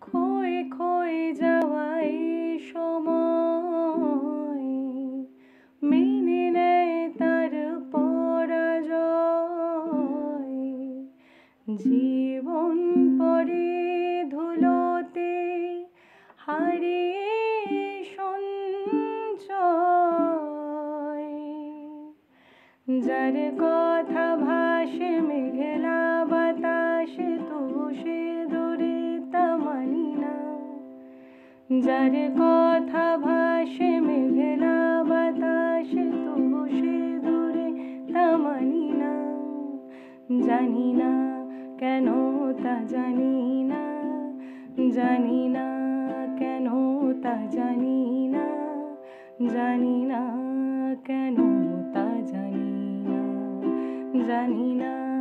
ক্ষয়ে ক্ষয়ে যাওয়া এই সময়, মেনে নেয় তার পরাজয়। জীবন পড়ে ধুলোতে হারিয়ে সঞ্চয়। যার কথা ভাসে যার কথা ভাসে মেঘলা বাতাসে, তবু সে দূরে তা মানি না। জানি না কেন তা জানি না। জানি না কেন তা জানি না। জানি না কেন তা জানি না। জানি না